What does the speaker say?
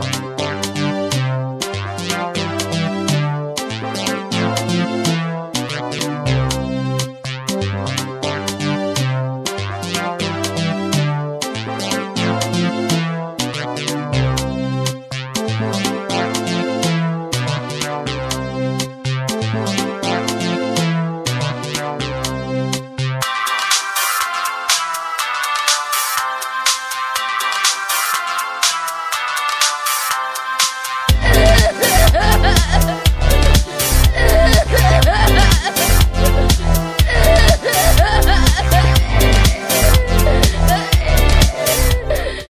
Bye.